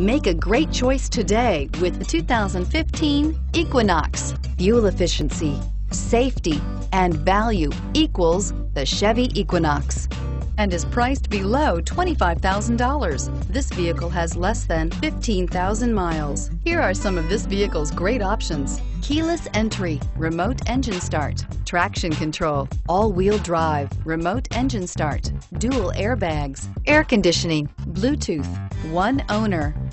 Make a great choice today with the 2015 Equinox. Fuel efficiency, safety, and value equals the Chevy Equinox and is priced below $25,000. This vehicle has less than 15,000 miles. Here are some of this vehicle's great options. Keyless entry, remote engine start, traction control, all-wheel drive, remote engine start, dual airbags, air conditioning, Bluetooth, one owner,